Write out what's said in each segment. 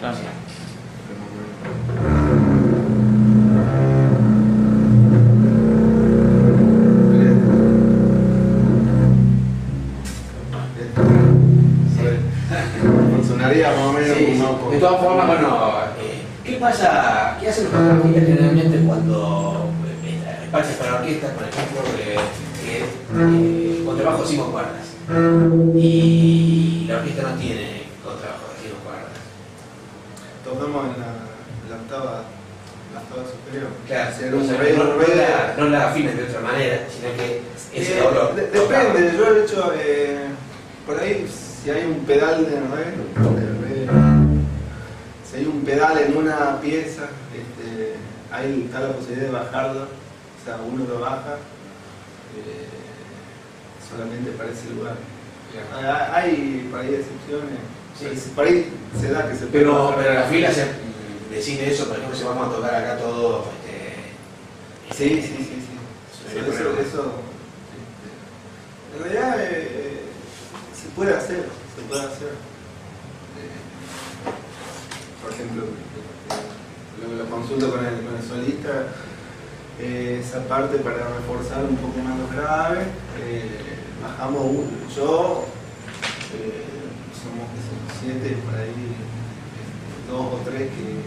Gracias. Funcionaría más o menos. De todas formas, bueno, eh, ¿qué pasa? ¿Qué hacen los de otra manera, sino que ese eh, dolor. Depende, yo he hecho eh, por ahí si hay un pedal de re, si hay un pedal en una pieza, este, hay, está la posibilidad de bajarlo, o sea, uno lo baja eh, solamente para ese lugar. Hay, por ahí excepciones. Sí. Por ahí se da que se puede Pero, bajar. pero las filas, decir eso, por ejemplo, se vamos a tocar acá todo. Este, sí, sí. Eso, eso, en realidad eh, eh, se puede hacer, se puede hacer. Eh, por ejemplo, la consulta con el, con el solista, esa parte para reforzar un poco más los graves, bajamos uno. Yo, somos siete por ahí, este, dos o tres que,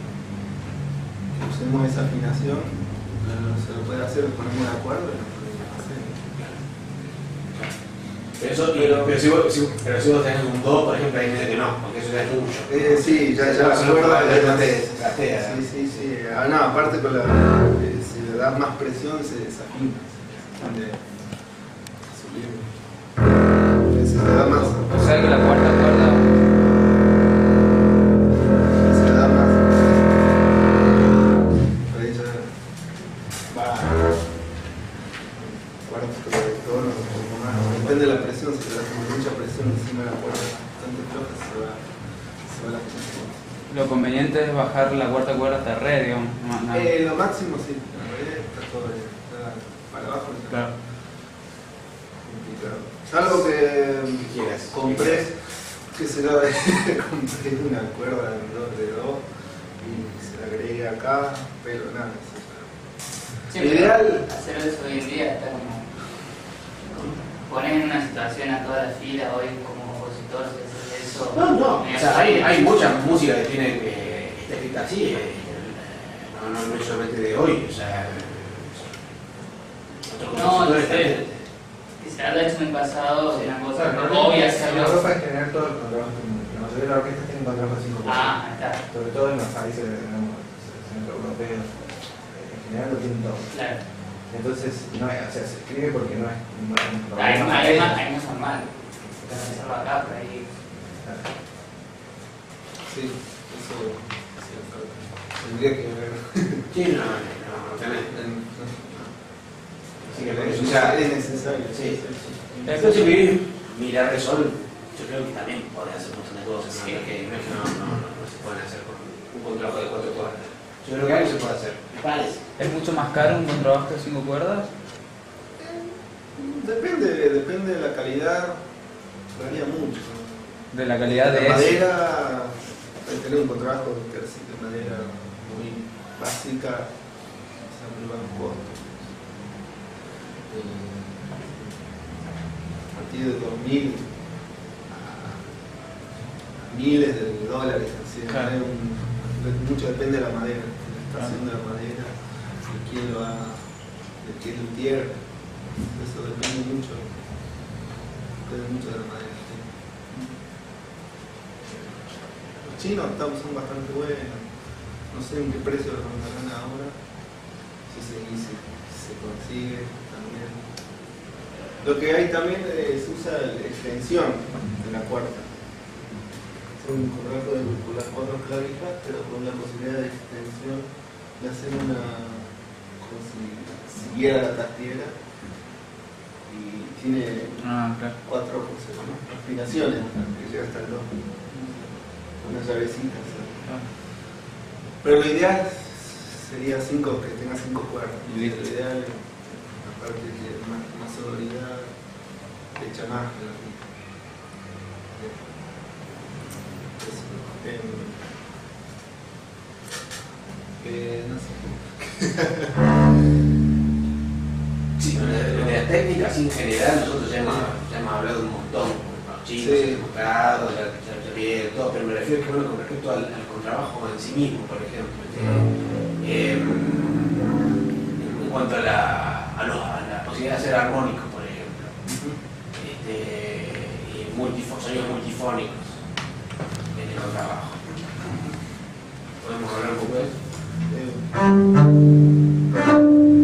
que usemos esa afinación se lo puede hacer, ponemos de acuerdo. Eso, pero, pero, si vos, si, pero si vos tenés un 2, por ejemplo, ahí dice que no, porque eso ya es tuyo. Eh, sí, ya, ya. Se acuerdo, Sí, sí, sí. Ah, no, aparte, con la, eh, si le das más presión, se desafina. Se, se, se, trabajar básica clásica San Banco eh, a partir de 2000 a miles de dólares mucho depende de la madera de la estación de la madera de quién lo ha de quién lo tierra eso depende mucho depende mucho de la madera los chinos son bastante buenos no sé en qué precio lo venderán ahora, si se, dice, si se consigue también. Lo que hay también es usa la extensión de la cuarta Es un contrato de las cuatro clavijas, pero con la posibilidad de extensión de hacer una como si siguiera la tastiera y tiene ah, cuatro pues, que llega hasta el 2 una llavecita. Ah. Pero lo ideal sería cinco, que tenga cinco cuerdas. Y. Lo ideal, aparte que más, más sonoridad, le echa más. ¿no? Eso, em, eh, no sé. Sí, de, de las técnicas en general nosotros ya hemos, ya hemos hablado un montón chicos, Sí. ya bien, todo, pero me refiero que bueno, con respecto al, al contrabajo en sí mismo, por ejemplo. este, em, en cuanto a la, a, los- a la posibilidad de ser armónico, por ejemplo, este, y multifo- sonidos multifónicos en el contrabajo. ¿Podemos hablar un poco de eso? Eh, Sí,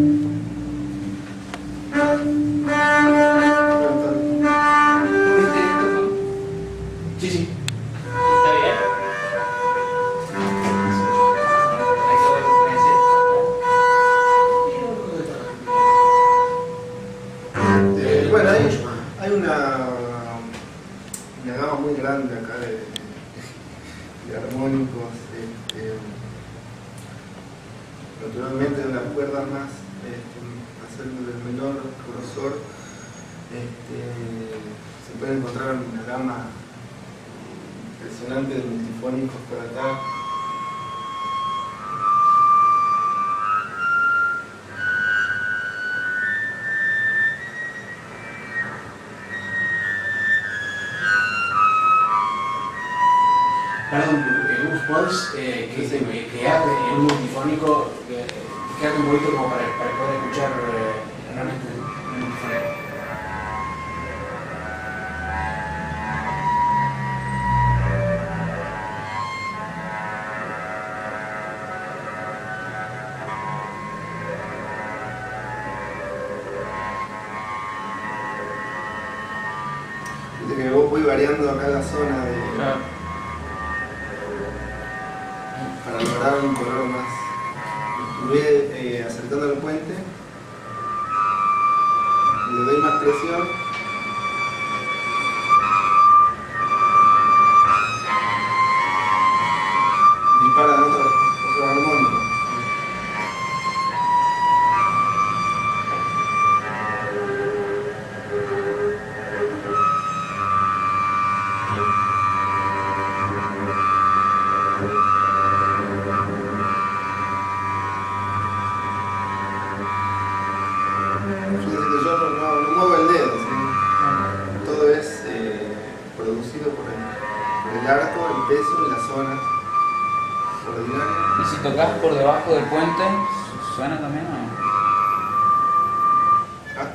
y las zonas ordinarias. ¿Y si tocas por debajo del puente, su- suena también o no? Ah,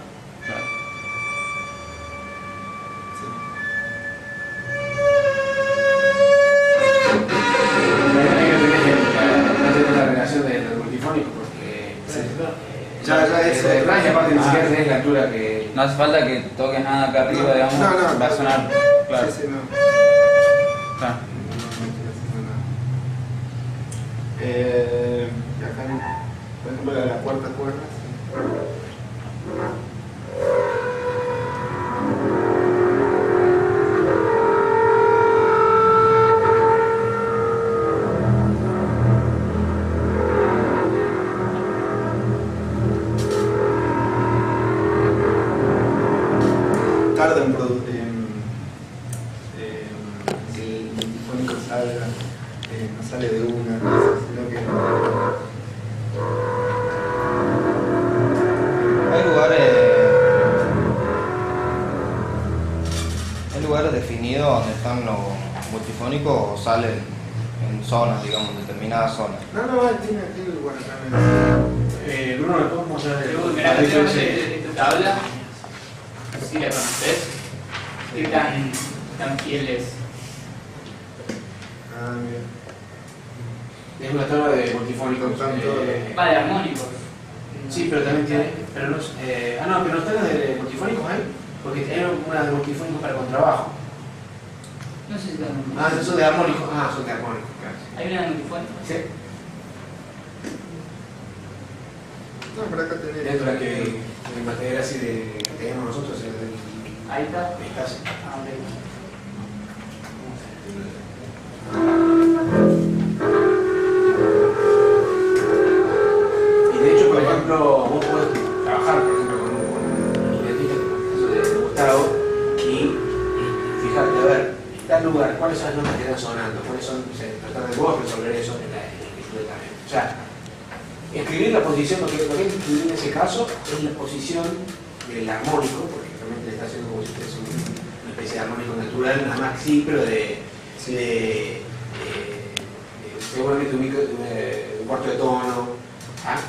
eh, Ya- ya es- el range aparte ni siquiera tenés la altura que. No hace falta que toques nada acá arriba, No, digamos, no, no, va a sonar. Claro. Sí, sí, no. Pero no, eh, ah, no, pero no están las de multifónicos ahí, porque hay una de multifónicos para contrabajo. No sé si. Ah, son de armónico. Ah, son de armónico, claro. Hay una de multifónica. Sí. No, pero acá tenés. Dentro de la que el material así de, que teníamos nosotros, el del Ahí está. del caso. Ah, ok. Y de hecho, por ejemplo, vos podés cuáles son las notas que están sonando, cuáles son, o sea, tratar de vos resolver eso en la, en escritura también. O sea, escribir la posición, lo que, lo que hay que escribir en ese caso es la posición del armónico, porque realmente le está haciendo como si fuese un- una especie de armónico natural, nada más sí, pero de, de, de- de- seguramente un, micro, de un cuarto de tono, ¿ah?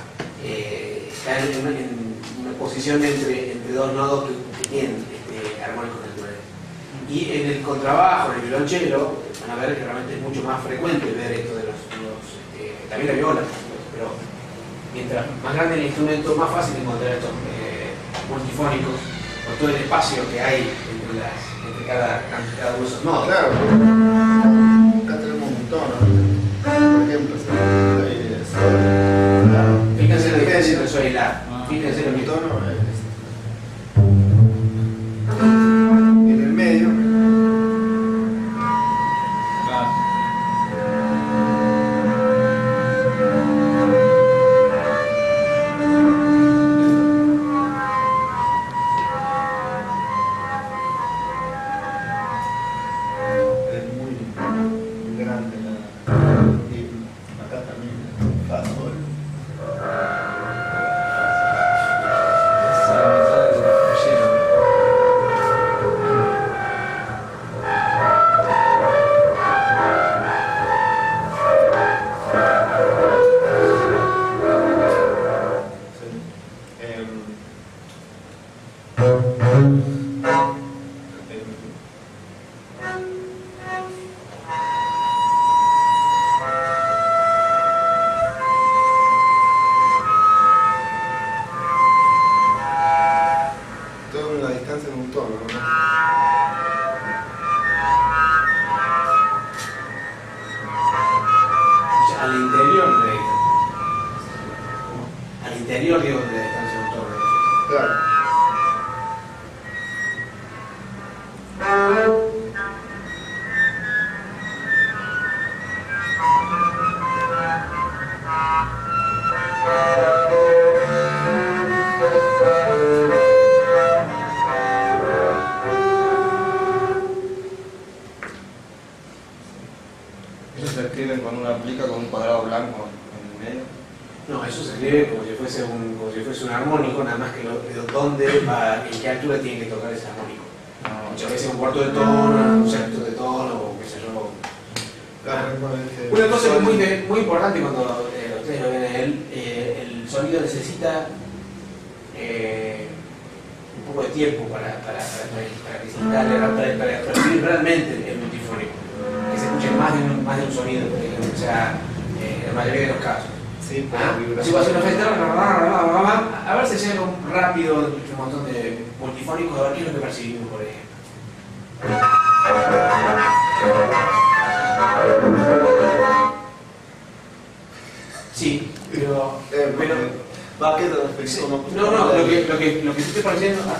Eh, está en, una- en una posición entre, entre dos nodos que, que tienen. Y en el contrabajo, en el violonchelo, van a ver que realmente es mucho más frecuente ver esto de los, los, este, también la viola, pero mientras más grande el instrumento, más fácil encontrar estos eh, multifónicos por todo el espacio que hay entre, las, entre cada, cada uno de esos nodos. Claro, acá tenemos un tono. Por ejemplo, si hay sol, la, Fíjense la diferencia entre sol y la. Fíjense lo el mismo. tono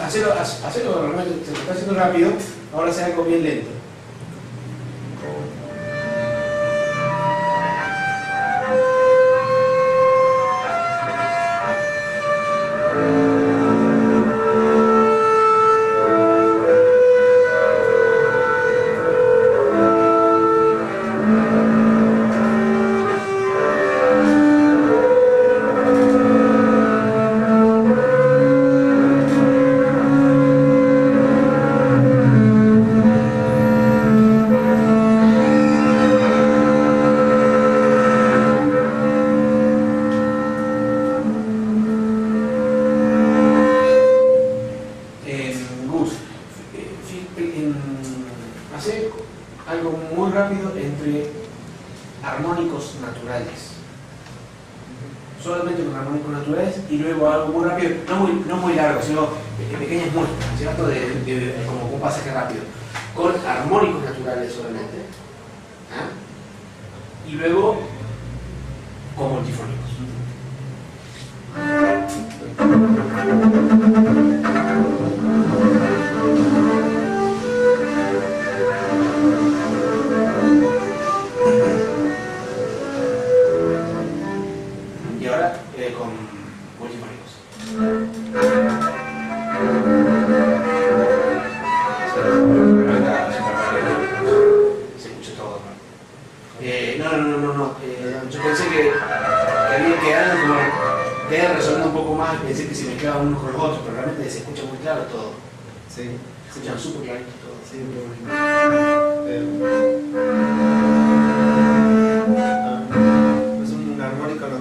hacerlo, hacerlo realmente, se está haciendo rápido, ahora hace algo bien lento.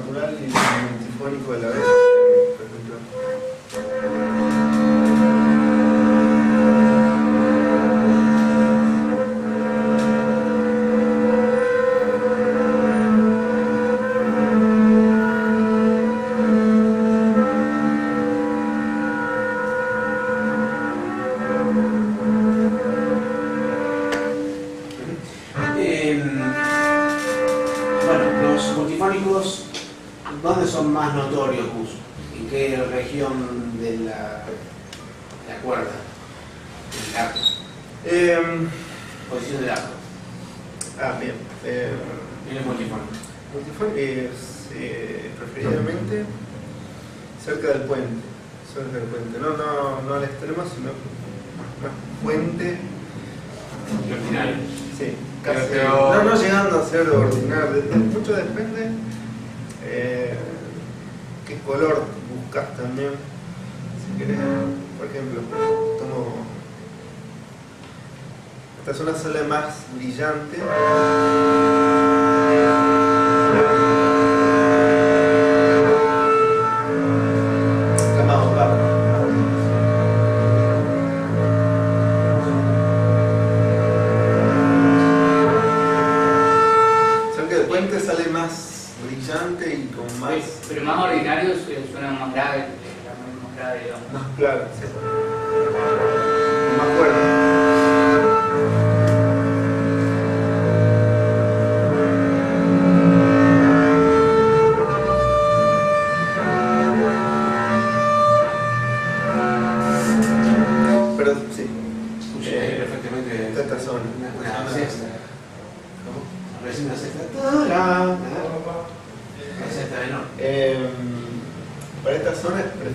natural y sinfónico a la vez.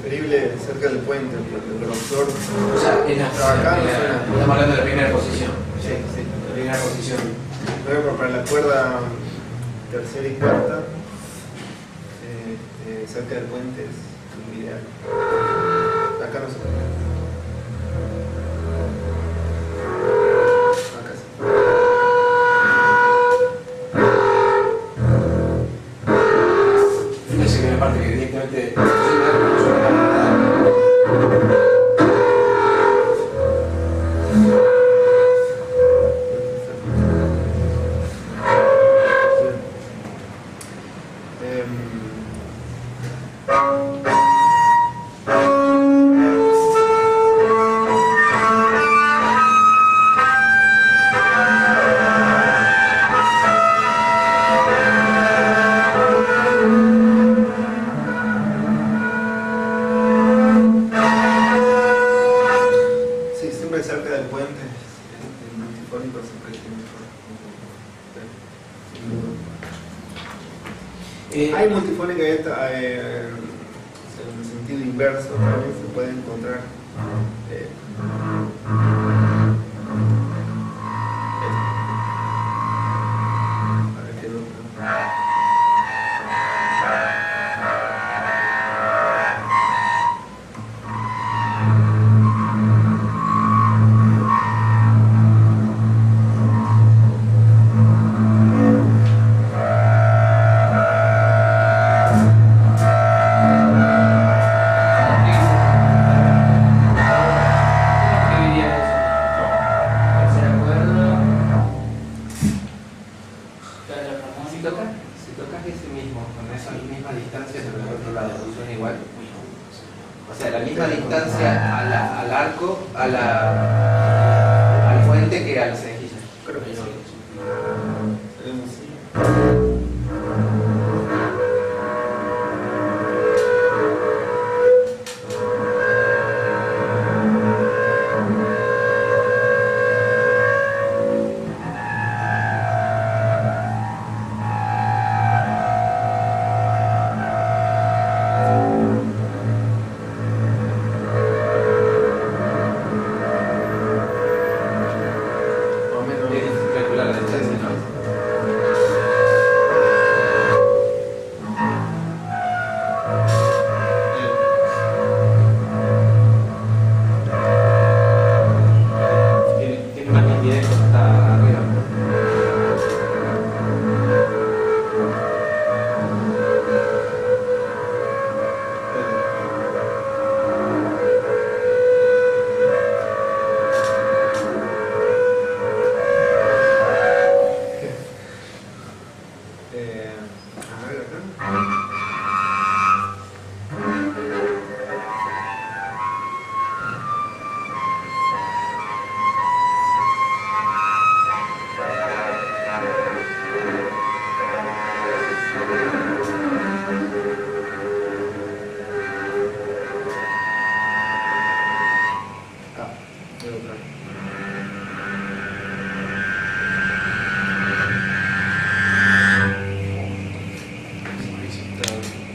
preferible cerca del puente, el revisor. O acá. Estamos hablando de la primera posición. Sí, sí. La primera posición. Luego para la cuerda tercera y cuarta, eh, eh, cerca del puente es un ideal. Acá no se Eh,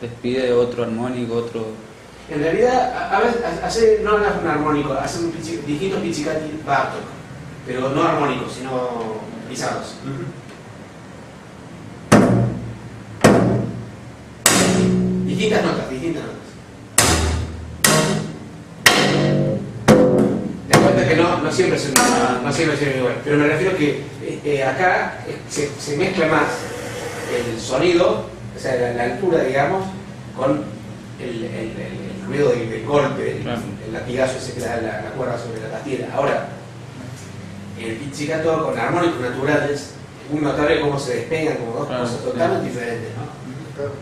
despide otro armónico, otro... En realidad, a veces, hace, no hablas un armónico, hace un hacen distintos pizzicati Bartok, pero no armónicos, sino pisados. Distintas notas, distintas notas. Te cuenta que no, no siempre son ah. no siempre son igual, pero me refiero que eh, eh, acá eh, se, se mezcla más el sonido o sea, la, la altura, digamos, con el, el- el- el ruido del, del golpe, el, Claro. el latigazo ese que da la, la cuerda sobre la pastilla. Ahora, el pizzicato con armónicos naturales, es muy notable cómo se despegan como dos Claro, cosas sí. totalmente diferentes, ¿no? Claro.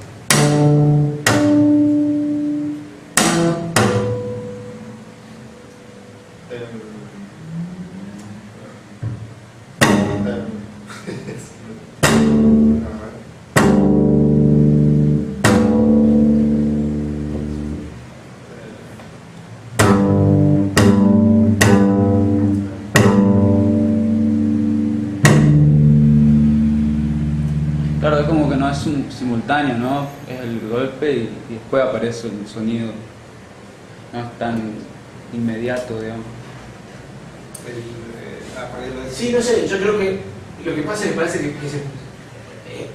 Simultáneo, ¿no? Es el golpe y, y después aparece el sonido. No es tan inmediato, digamos. El, eh, Sí, no sé, yo creo que lo que pasa es que parece que, que se- eh,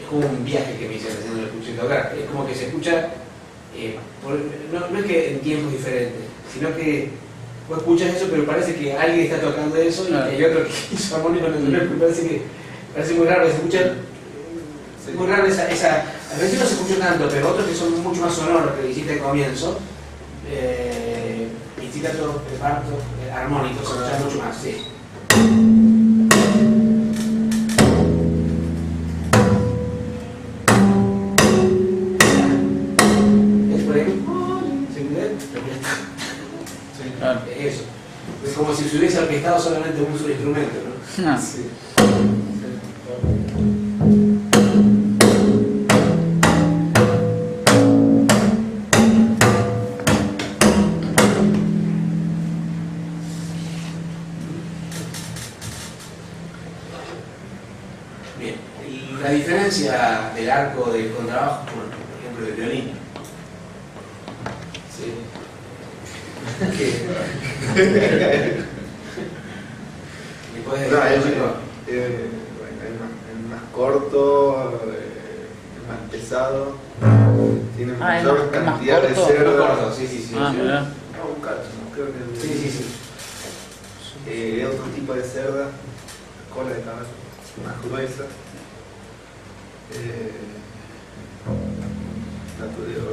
es como un viaje que me hice recién lo escuché tocar. Es como que se escucha, eh, por- no, no es que en tiempos diferentes, sino que vos escuchas eso, pero parece que alguien está tocando eso y Claro. hay otro que hizo armónico teléfono. Parece que parece muy raro, se escucha Sí. muy raro esa, esa. A veces no se escuchó tanto, pero otros que son mucho más sonoros que dijiste al comienzo. Eh, pizzicato, reparto, eh, armónicos, se escuchan mucho más, sí. Es por ¿se entiende? Claro. Eso. Es como si se hubiese orquestado solamente un solo instrumento, ¿no? Ah, Sí. Diferencia del arco del contrabajo con, por ejemplo, del violín. Sí. ¿Qué? ¿Me puedes No, es, chico? eh, más, más corto, es más pesado, tiene Ah, mayor más- más cantidad de corto. Más cerdas. corto, sí, sí, sí. ah, sí. No, un cacho, no creo que Sí, sí, sí. Eh, otro tipo de cerda, cola de caballo, más gruesa. Eh,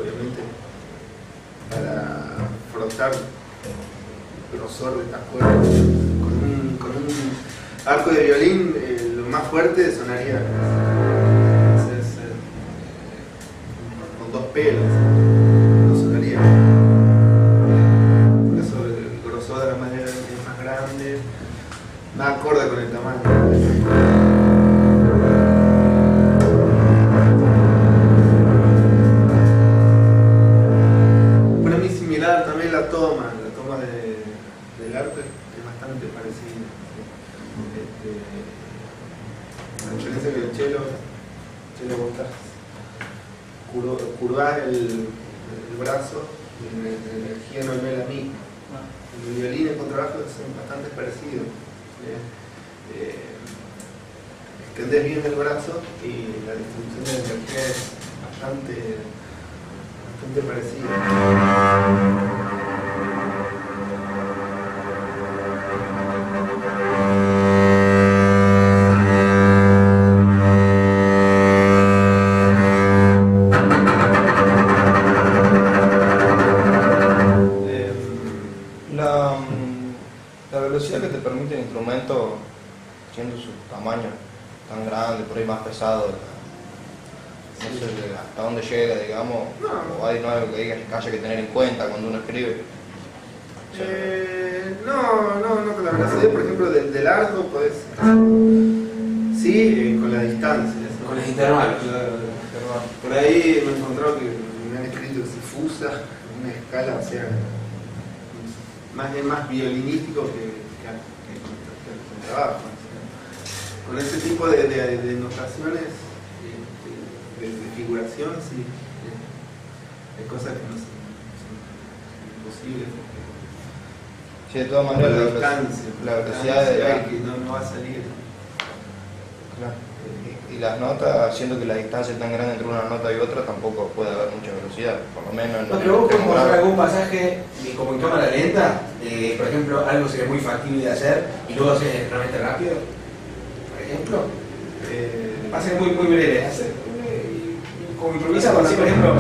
obviamente para frotar el grosor de estas cuerdas. Con un, con un arco de violín, eh, lo más fuerte sonaría es- es, eh, con dos pelos, no sonaría. Por eso el grosor de la madera es más grande, más acorde con el el, brazo la la energía no es la misma. El violín y el contrabajo son bastante parecidos. ¿eh? Eh, extendés bien el brazo y la distribución de energía es bastante, bastante parecida. No sé hasta dónde llega, digamos, No. o hay no algo que digas que haya que tener en cuenta cuando uno escribe. Eh, no, no, no, con la velocidad, por ejemplo, del, del arco, pues. Sí, eh, con la distancia. eso. Con los intervalos. Por ahí me he encontrado que me han escrito que se fusa en una escala, o sea, más, es más violinístico que, que, que con, que con trabajo. o sea. Con ese tipo de, de, de notaciones, desde figuración, sí, es cosas que no es, imposible. Sí, de todas maneras, la, velocidad de la... No, no, va a salir. Claro. Y, las notas, siendo que la distancia es tan grande entre una nota y otra, tampoco puede haber mucha velocidad, por lo menos no, Pero vos podés algún pasaje eh, como en cámara lenta, eh, por ejemplo, algo sería muy factible de hacer y luego haces realmente rápido, por ejemplo. Va a ser muy, muy breve hacer como improvisa, así por ejemplo,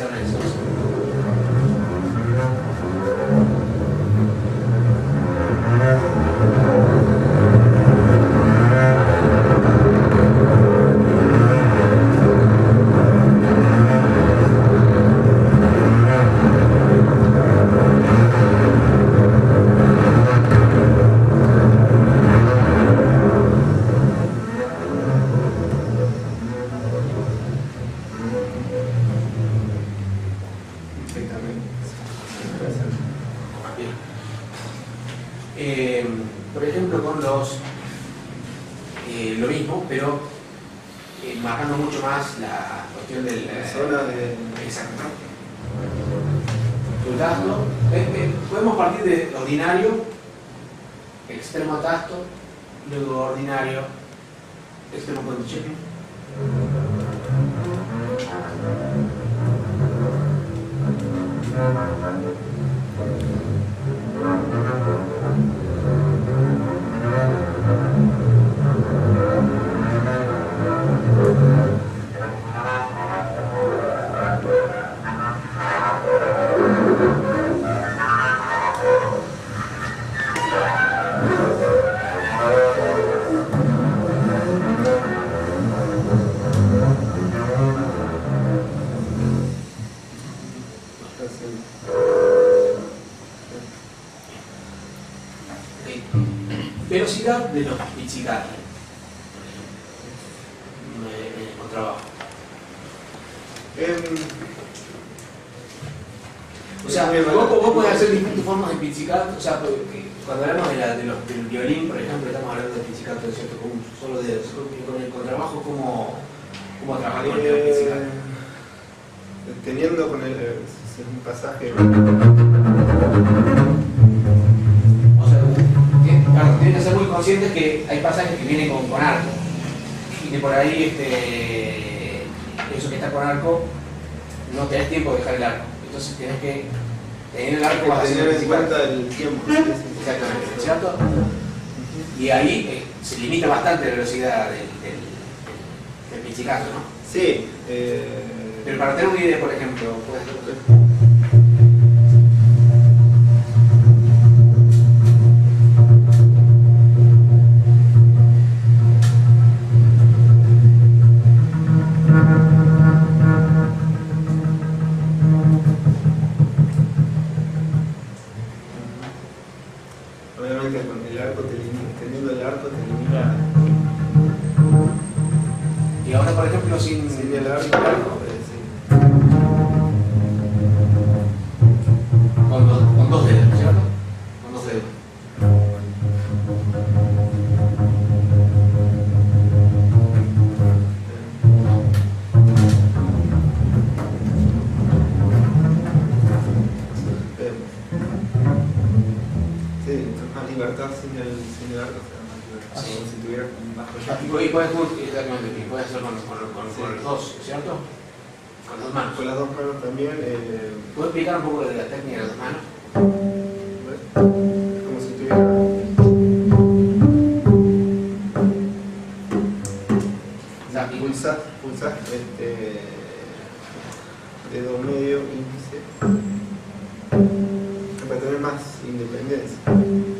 されるそうです de los pichigales. Me, encontraba. Em, o sea, em, vos, vos podés hacer em, distintas formas de pizzicato, o sea, cuando hablamos de, la, del violín, por ejemplo, estamos hablando de pizzicato, ¿cierto? Con un solo con el contrabajo, ¿cómo, cómo trabajar con el pizzicato? Teniendo con el... Eh, pasaje conscientes que hay pasajes que vienen con, con arco. Y que por ahí, este, eso que está con arco, no tenés tiempo de dejar el arco. Entonces tienes que tener el arco vas a Hay que hacer tener en cuenta el tiempo. Exactamente, ¿cierto? Y ahí eh, se limita bastante la velocidad del, del, del, del pizzicato, ¿no? Sí. eh, Pero para tener una idea, por ejemplo, puedes- independencia. Hacer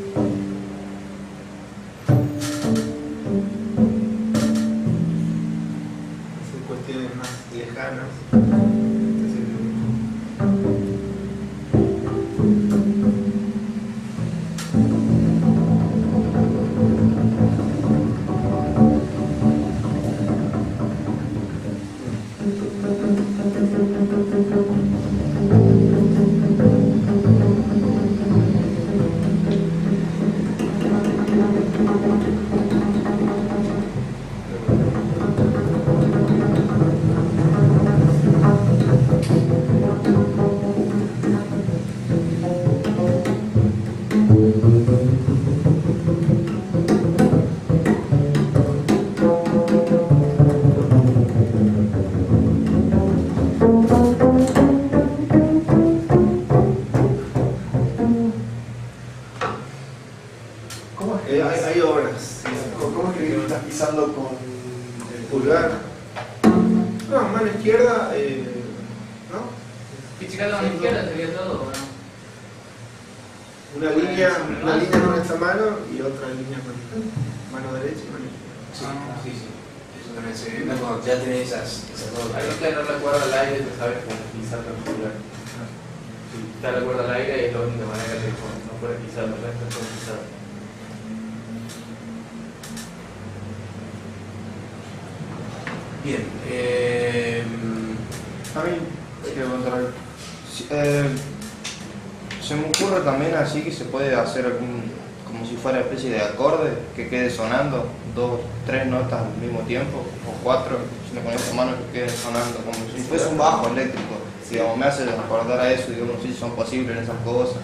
Digamos, me hace acordar a eso, digamos, si son posibles esas cosas.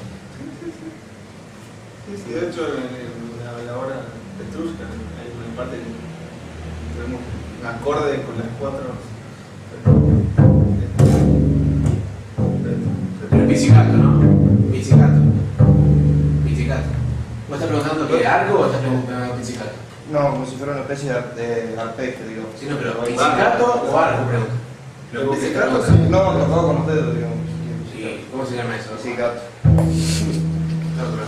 Sí, sí, de hecho, en, en la, la obra Petrushka hay una parte que tenemos un acorde con las cuatro. pero pizzicato, ¿no? Pizzicato. Pizzicato. ¿Vos estás preguntando qué algo o estás preguntando pizzicato? No, como si fuera una especie de, de arpegio, digamos. Sí, no, pero pizzicato o algo, pregunto. Sí. No, tocado con los dedos, digamos. ¿cómo se llama eso? Sí, gato. No, pero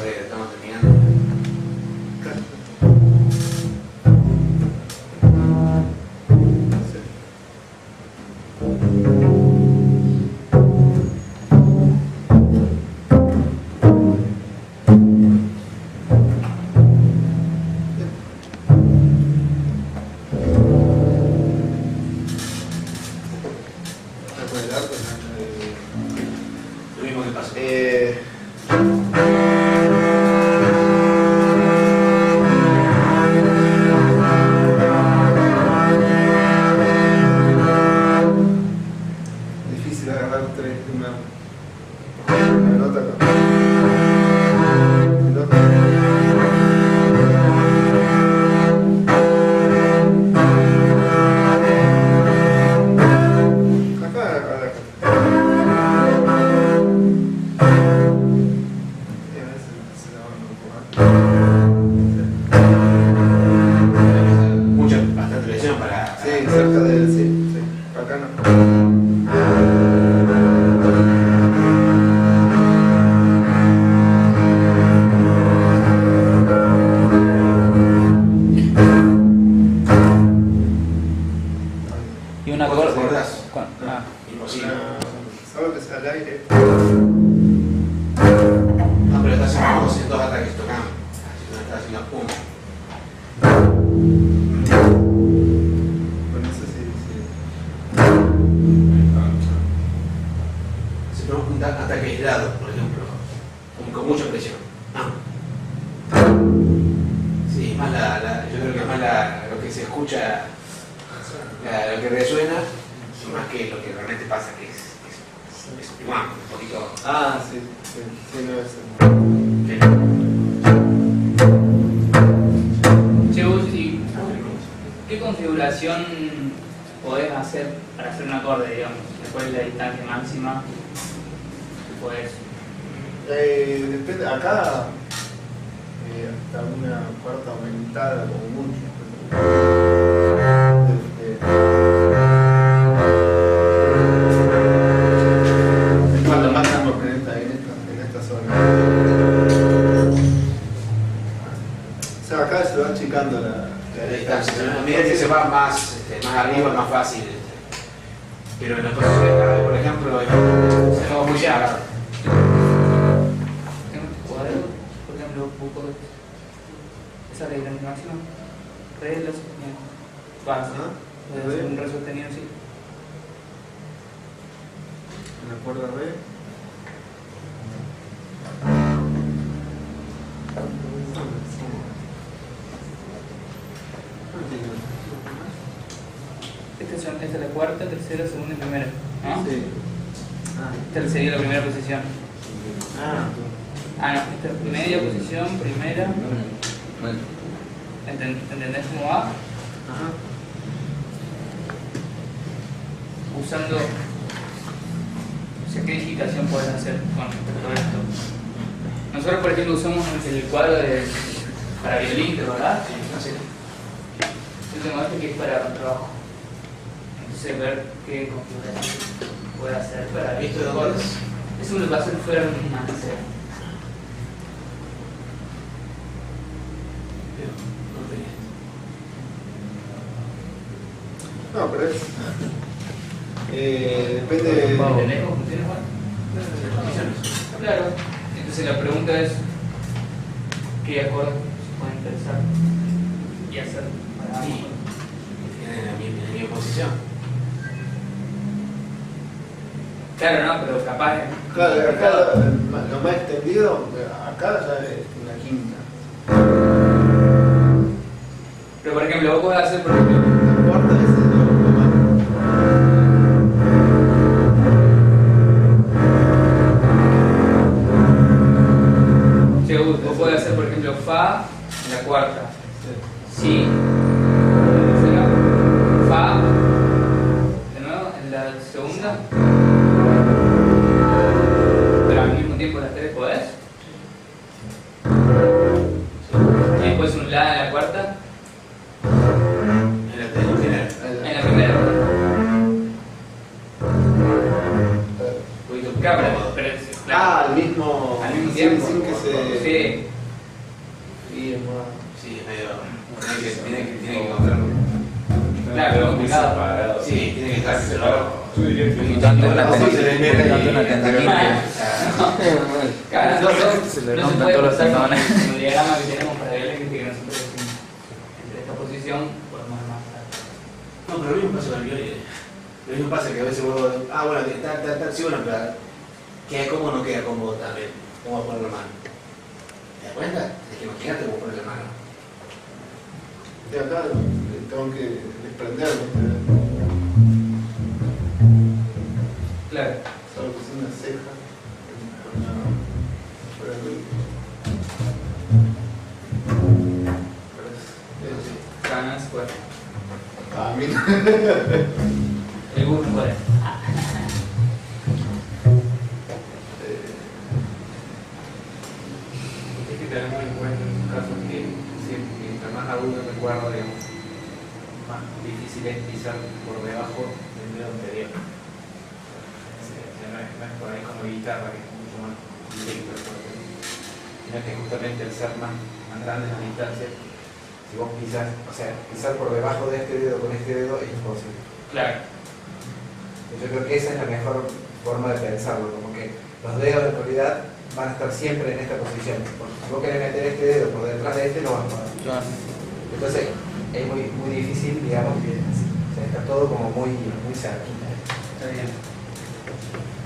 una cuerda. Ah. Imposible. Solo que sea al aire. No, pero está haciendo dos ataques. Podés? Eh, depende, acá eh, hasta una cuarta aumentada como mucho. Posición, primera. Bueno, ¿Enten- ¿Entendés cómo va? Usando. O sea, ¿qué digitación podés hacer con respecto a esto? Nosotros, por ejemplo, usamos el cuadro de, para violín, ¿verdad? Sé. Yo tengo este que es para contrabajo. Entonces, ver qué configuración puede hacer para ¿Esto de dónde es? Es un va a ser fuera de un No, pero es. Eh, depende de. Claro. Entonces la pregunta es qué acordes se pueden pensar y hacer para Sí. mí. En la mi- en mi posición. Claro, no, pero capaz. Claro, acá lo, lo más extendido, acá ya es una quinta. Pero por ejemplo, vos podés hacer, por ejemplo, vos podés hacer, por ejemplo, Fa en la cuarta, Si, la Fa, de nuevo en la segunda, pero al mismo tiempo las Sí. Sí, es medio. Tiene que, tiene que, tiene que encontrar. Claro, pero complicado. Sí, tiene que estar separado. dando una No, sí, se le no, no, Se puede todos los pasar con tendones. El diagrama que tenemos para ver que nosotros entre esta posición podemos armar. No, pero lo mismo pasa con el violín. Lo mismo pasa que a veces vos. Ah, bueno, tal, tal, tal, sí, bueno, pero. Queda cómodo o no queda cómodo también. ¿Cómo poner la mano? ¿Te das cuenta? Tienes que imaginarte cómo poner la mano. De acá tengo que desprenderme. Claro. Solo que es una ceja. Por aquí. Es- es- se puede. Ah, mira. El bus recuerdo, digamos, más difícil es pisar por debajo del dedo anterior. Sea, no, es, no es por ahí como guitarra, que es mucho más directo el cuerpo, sino que justamente al ser más, más grandes las distancias, si vos pisas, o sea, pisar por debajo de este dedo con este dedo es imposible. Claro. Yo creo que esa es la mejor forma de pensarlo, como que los dedos en realidad van a estar siempre en esta posición. Porque si vos querés meter este dedo por detrás de este, no vas a poder. Claro. Entonces es muy, muy difícil, digamos, que o sea, está todo como muy, muy cerquita. Está bien.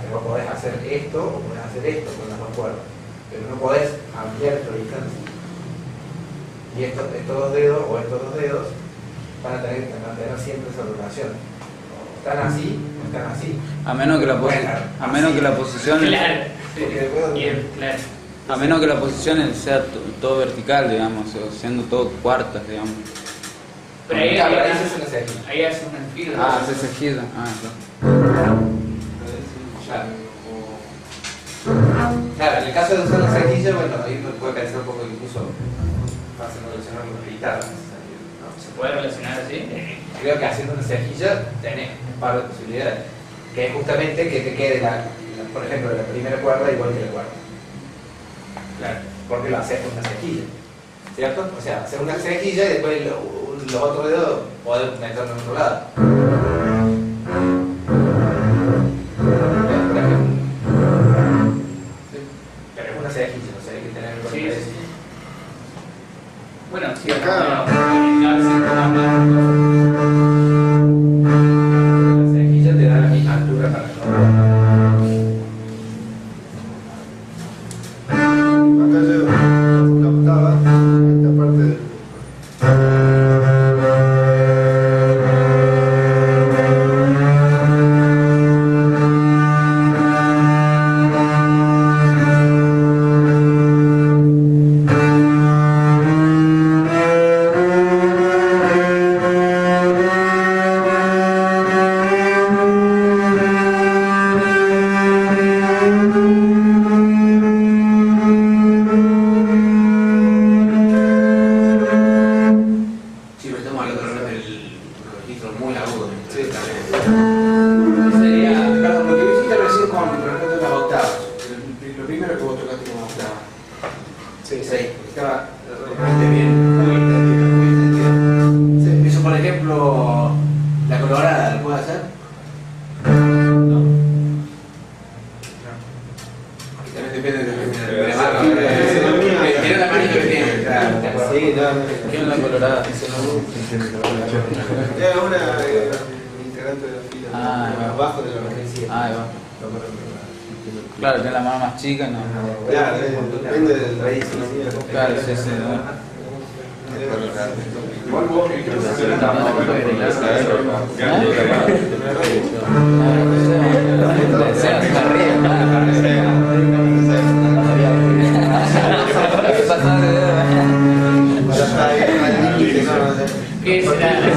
Pero vos podés hacer esto o podés hacer esto con las dos cuerdas. pero no podés ampliar esta distancia. Y estos, estos dos dedos o estos dos dedos van a tener que mantener siempre esa relación. Están así o están así. A menos que la, posi- Bueno, a menos así. que la posición Claro. Porque el dedo- Bien, claro. A menos que la posición sea to- todo vertical, digamos, o siendo todo cuartas, digamos. Pero ahí, Claro, ahí, hace una cejilla. ahí hace una fila. Ah, hace cejilla. Ah, claro. Claro. En el caso de usar la cejilla, bueno, ahí uno puede pensar un poco incluso fácil relacionarlo con la guitarra. ¿no? ¿Se puede relacionar así? Creo que haciendo una cejilla tenés un par de posibilidades. Que es justamente que te quede, la, la- por ejemplo, la primera cuerda igual que la cuarta. Porque lo haces con una cejilla. ¿Cierto? O sea, hacer una cejilla y después lo- los otros dedos poder meterlo en otro lado. Sí, no, ¿Qué es la colorada? Era una eh, integrante de la fila. Ah, abajo de la organización. Ah, ahí va. Claro, tiene la mano más chica, no. Claro, eh, depende del raíz. Claro, sí, sí. ¿no? ¿Qué claro,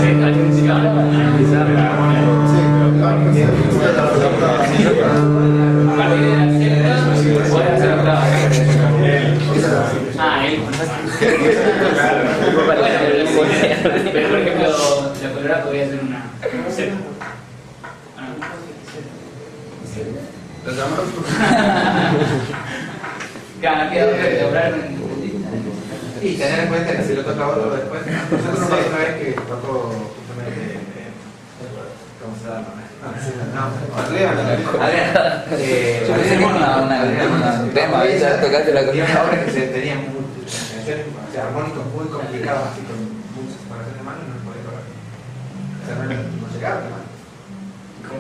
octava. Ah, él. Bueno, pero, por ejemplo, la colorada podría ser una. Ah. Lo llamamos. Cada queda otra que Y tener en cuenta que si lo toca otro después. Nosotros nos pasó una vez que tocó justamente. ¿Cómo se llama? No, Adrián. Eh, un tema, ya tocaste la Tenía cosa. una obra que se tenía muchas canciones, o sea, armónicos muy complicados, así con muchas separaciones de mano y no lo podía tocar. O sea, no, no llegaba la mano.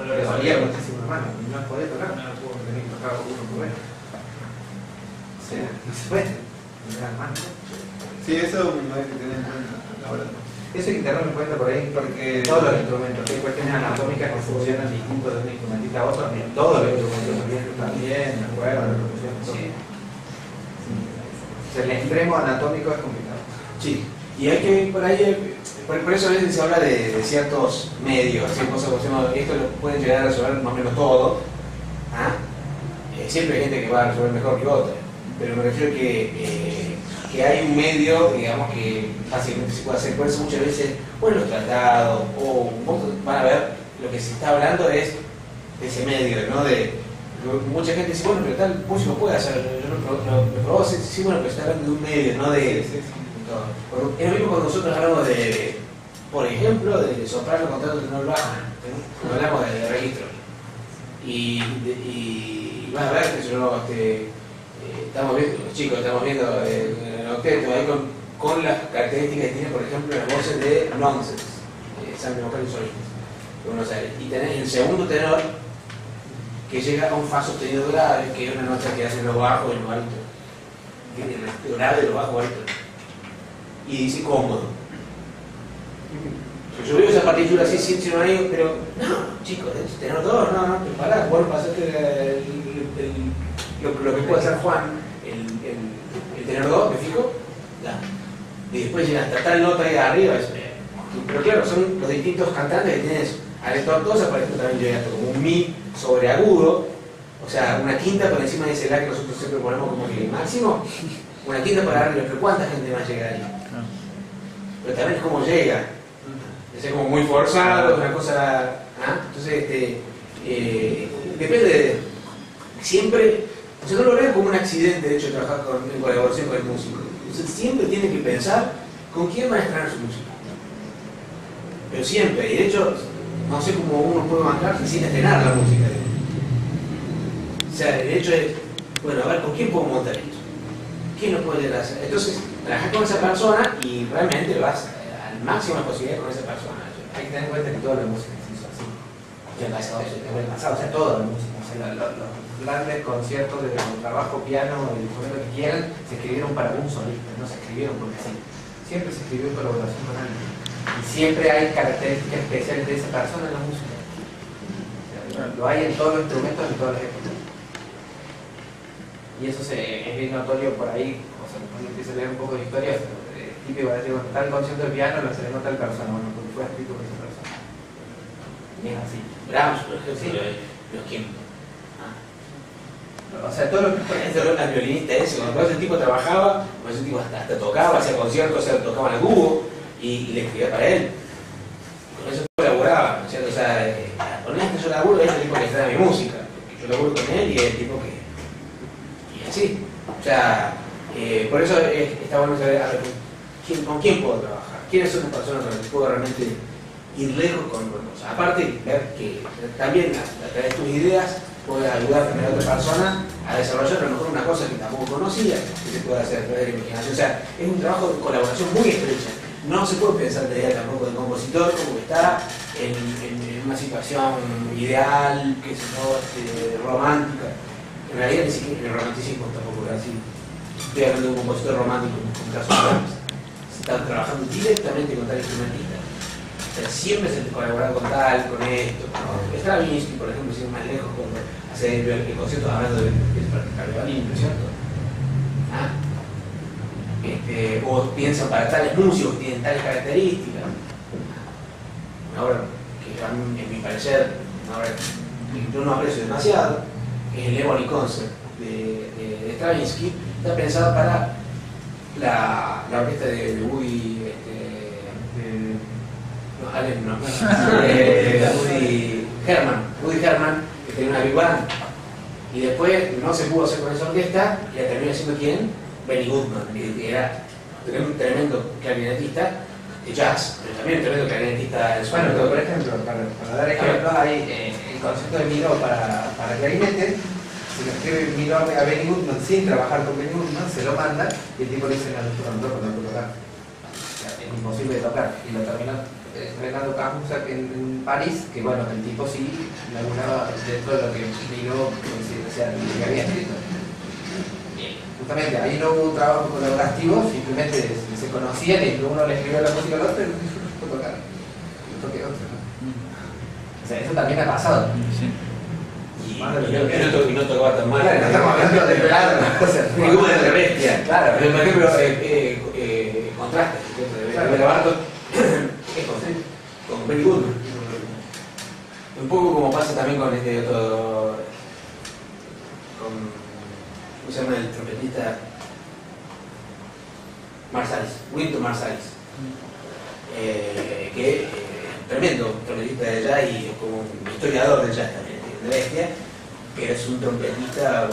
Le dolía muchísimo la mano y no podía tocar, no pudo tener que tocar uno por vez. O sea, no se puede. No era la mano. Sí, eso hay que tener en cuenta la hora de- Eso hay que tenerlo en cuenta por ahí porque todos los instrumentos, hay cuestiones anatómicas que funcionan distintos de un instrumentista a otro, también todos los instrumentos también, también, la cuerda, la percusión, todo. Sí. O sea, el extremo anatómico es complicado. Sí, y hay que por ahí, eh, por, por eso a veces se habla de, de ciertos medios, así, cosas que esto lo pueden llegar a resolver más o menos todo. ¿ah? Eh, siempre hay gente que va a resolver mejor que otra, pero me refiero que, eh, que hay un medio, digamos, que fácilmente se puede hacer. Por eso muchas veces, o en los tratados, o van a ver, lo que se está hablando es de ese medio, ¿no? De, mucha gente dice, bueno, pero tal músico puede hacer, yo lo, pro- lo, lo probó, sí, bueno, pero está hablando de un medio, ¿no? De. Cuando- Es lo mismo cuando nosotros hablamos de, por ejemplo, de soprano contrato tenor bajo, ¿no? cuando hablamos de, de registro. Y, de- y vas a ver que yo, este, eh, estamos viendo, los chicos estamos viendo eh, el octeto ahí con, las características que tiene, por ejemplo, las voces de Nonsense, eh, San y Solistas, de Buenos Aires. Y tenés el segundo tenor que llega a un fa sostenido grave, que es una nota que hace lo bajo y lo alto. el grave de los bajos altos. Y dice cómodo. Yo veo esa partitura así, sí, sí, no hay, pero no, chicos, tenor dos, no, no, pará, bueno, pasaste el, el- lo, lo que puede hacer Juan, tenor dos, ¿me fijo? Ya. Y después llega hasta tal nota ahí de arriba, es, eh, pero claro, son los distintos cantantes que tienes al dos, por ejemplo, también llega hasta como un mi sobre agudo, o sea, una quinta por encima de ese la que nosotros siempre ponemos como que máximo, una quinta para arriba, pero ¿cuánta gente va a llegar ahí? Pero también es como llega, es como muy forzado, es una cosa. ¿ah? Entonces, este, eh, depende de. Siempre. O sea, no lo vean como un accidente, de hecho, trabajar con, en colaboración con el músico. Usted siempre tiene que pensar con quién va a estrenar su música. Pero siempre, y de hecho, no sé cómo uno puede bancar sin estrenar la música. O sea, de hecho es, bueno, a ver, ¿con quién puedo montar esto? ¿Quién lo puede hacer? Entonces, trabajar con esa persona y realmente vas al máximo posibilidad con esa persona. Hay que tener en cuenta que toda la música se así. Ya pasado, o sea, toda la música. O sea, la- la- los grandes conciertos de trabajo, piano, el instrumento que quieran, se escribieron para un solista, no se escribieron porque sí. Siempre se escribió en colaboración con alguien. Y siempre hay características especiales de esa persona en la música. Lo hay en todos los instrumentos en todas las épocas. Y eso se, es bien notorio por ahí, o sea, cuando empieza a leer un poco de historia, eh, típico a decir, bueno, tal concierto de piano lo serenó tal persona, bueno, porque fue escrito por esa persona. Es así. Brahms, por ejemplo, los, los quién. O sea, todo lo que Por ejemplo, la violinista ese, cuando ese tipo trabajaba, cuando ese tipo hasta, hasta tocaba, hacía conciertos, o sea, tocaba en el cubo y, y le escribía para él. Con eso colaboraba, ¿no es cierto? O sea, eh, con este yo laburo, es el tipo que extrae mi música, yo laburo con él y es el tipo que. Y así. O sea, eh, por eso es- está bueno saber a ver, ¿quién- con quién puedo trabajar, quiénes son las personas con las que puedo realmente ir lejos con o Aparte, ver que también a, a través de tus ideas puede ayudar también a otra persona a desarrollar a lo mejor una cosa que tampoco conocía, que se puede hacer a través de la imaginación. O sea, es un trabajo de colaboración muy estrecha. No se puede pensar de idea tampoco del compositor como que está en, una situación ideal, que yo, este, romántica. En realidad ni siquiera el romanticismo tampoco es así. Estoy de un compositor romántico, en el caso de Brahms. Se está trabajando directamente con tal instrumentista. Sea, siempre se colabora con tal, con esto. ¿no? Stravinsky, por ejemplo, sigue más lejos cuando hace el, el concierto hablando de, violín, ¿no es cierto? ¿Ah? Este, o piensan para tales músicos que tienen tales características. Una obra que a mí, en mi parecer, una no aprecio demasiado, es el Ebony Concert de, de, Stravinsky, está pensada para la, la orquesta de, de este, Allen no, eh, Woody Herman, Woody Herman, que tenía una big band. Y después no se pudo hacer con esa orquesta, y la terminó haciendo quién? Benny Goodman, que era un tremendo clarinetista de jazz, pero también un tremendo clarinetista en su Bueno, momento. por ejemplo, para, para dar ejemplos, hay eh, el concepto de Miro para, para clarinete. Si lo escribe Miro a Benny Goodman sin trabajar con Benny Goodman, se lo manda y el tipo le dice, no, no no puedo tocar. O sea, es imposible de tocar. Y lo terminó eh, Camus en, en París, que bueno, el tipo sí laburaba dentro de lo que considera, o sea, lo que había escrito. Justamente, ahí no hubo un trabajo colaborativo, simplemente se, se conocían y uno le escribió la música al otro y puedo tocar. Yo toqué otro, ¿no? O sea, eso también ha pasado. Sí. Y, y no, y no to- y no tocaba tan mal. Claro, no estamos hablando de claro, o sea, de bestia. Claro. Pero, por ejemplo, eh, eh, eh, contraste, ¿cierto? de de con, Un poco como pasa también con este otro. con. ¿Cómo se llama el trompetista? Marsalis, Winton Marsalis. Eh, que eh, tremendo trompetista de jazz y como un historiador del jazz también, de bestia, pero es un trompetista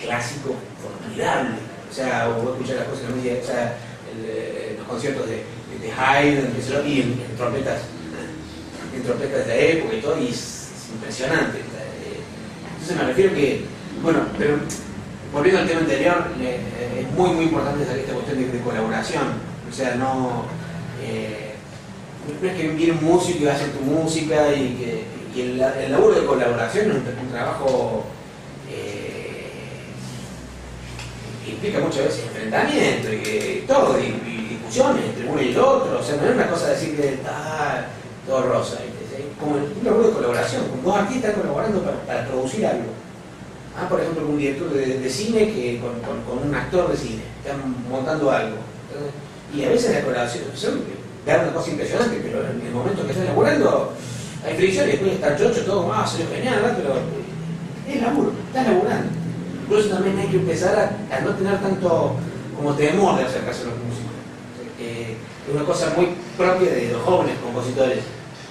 clásico formidable. O sea, vos escuchar las cosas me o sea, eh, los conciertos de, de Haydn, y en, en trompetas, en trompetas de la época y todo, y es, es impresionante. Eh, Entonces me refiero que, bueno, pero volviendo al tema anterior, eh, es muy muy importante esta, esta cuestión de, colaboración. O sea, no, eh, no es que viene un músico y va a hacer tu música y que y el, el laburo de colaboración es un, trabajo que implica muchas veces enfrentamiento y que todo, y, discusiones entre uno y el otro, o sea, no es una cosa decirle, ah, todo rosa. Es como un laburo de colaboración, con dos artistas colaborando para, producir algo. Ah, por ejemplo, un director de, cine que con, un actor de cine, están montando algo. Y a veces la colaboración son- da una cosa impresionante, pero en el momento que están laburando hay fricción y después está el chocho, todo, ah, salió genial, ¿verdad? pero es laburo, estás laburando. Eso también hay que empezar a, a no tener tanto como temor de acercarse a los músicos. Eh, es una cosa muy propia de los jóvenes compositores.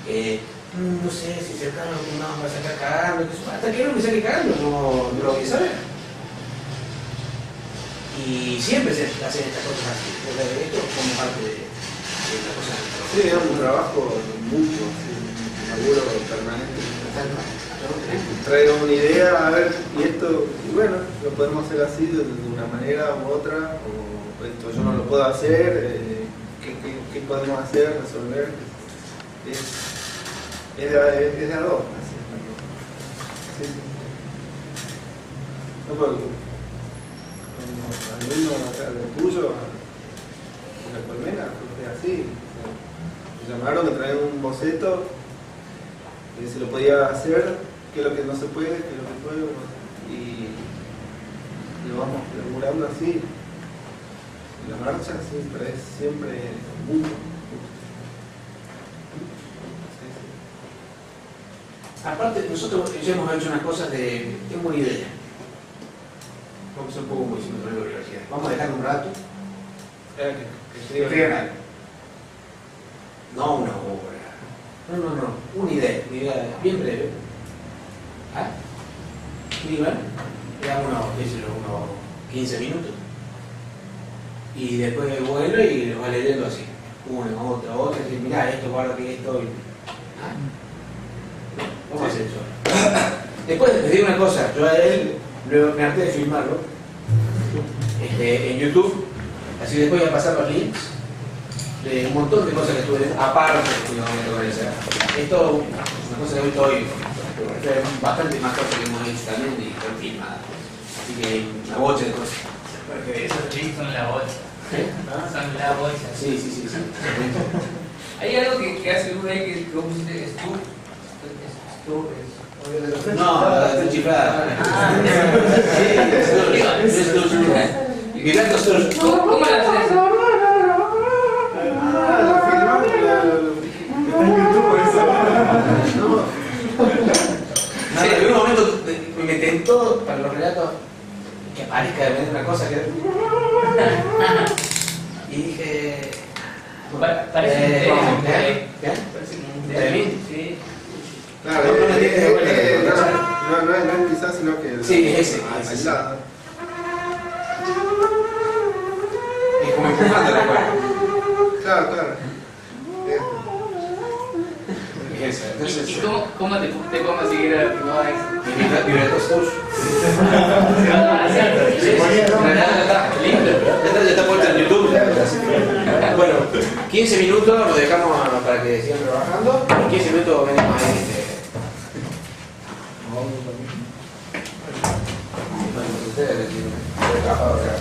Eh, mm, no sé si se está no, va a sacar cagando, hasta que no me sale cagando no, no lo voy a saber. Y siempre se hacen estas cosas así. Sea, Esto como parte de, de la cosa. Sí, es un trabajo mucho, un laburo permanente. Traigo una idea, a ver, y esto, y bueno, lo podemos hacer así de, una manera u otra, o esto yo no lo puedo hacer, eh, ¿qué, qué, qué podemos hacer, resolver? Es, es, de, es de a dos, así, sí. No, los alumnos acá, lo tuyo, en la colmena, fue así. Me llamaron, me traían un boceto, que se lo podía hacer, qué es lo que no se puede, qué es lo que puede, y lo vamos regulando así. La marcha siempre es siempre mucho. Aparte, nosotros ya hemos hecho unas cosas de. Tengo una idea. Vamos a ser un poco muy simples con la universidad. Vamos a dejar un rato. Que Escriban algo. No una obra. No, no, no. Una idea. Una idea bien breve. ¿Ah? Escriban. Le damos unos, unos 15 minutos. Y después vuelve y lo va leyendo así. Una, otra, otra. Y mirá, esto, guarda que esto. y- ¿Ah? Después les digo una cosa, yo a él luego me harté de filmarlo este, en YouTube, así después voy a pasar los links de un montón de cosas que estuve aparte de la. Esto es una cosa que hoy estoy, es bastante más cosas que hemos hecho también y están filmadas. Así que una bocha de cosas. Porque esos links son la bolsa. ¿Eh? Son la bolsa. Sí, sí, sí, sí. Hay algo que, que hace ahí que que vos es tú. Es tú, es. No, está chiflada. Sí, es tu- es tu- Mirando solo. ¿Cómo, haces en YouTube eso. No, Sí, en un momento me tentó para los relatos que aparezca de repente una cosa que. Y dije. Pa- parece un eh, ¿qué? Un ¿De tema. mí? Sí. Claro, No, no me eh, eh, eh, no, no, no quizás, sino que. Sí, ese, ese. Es como empujando la cuerda. Claro, claro. ¿Y, y cómo, cómo te, te podemos seguir a la privada eso? Mi vibra- vibratos push. Se va a tomar así. Sí, sí, sí. Ya está, puesto en YouTube. Bueno, 15 minutos lo dejamos para que sigan trabajando. En 15 minutos venimos ahí. Muito obrigado.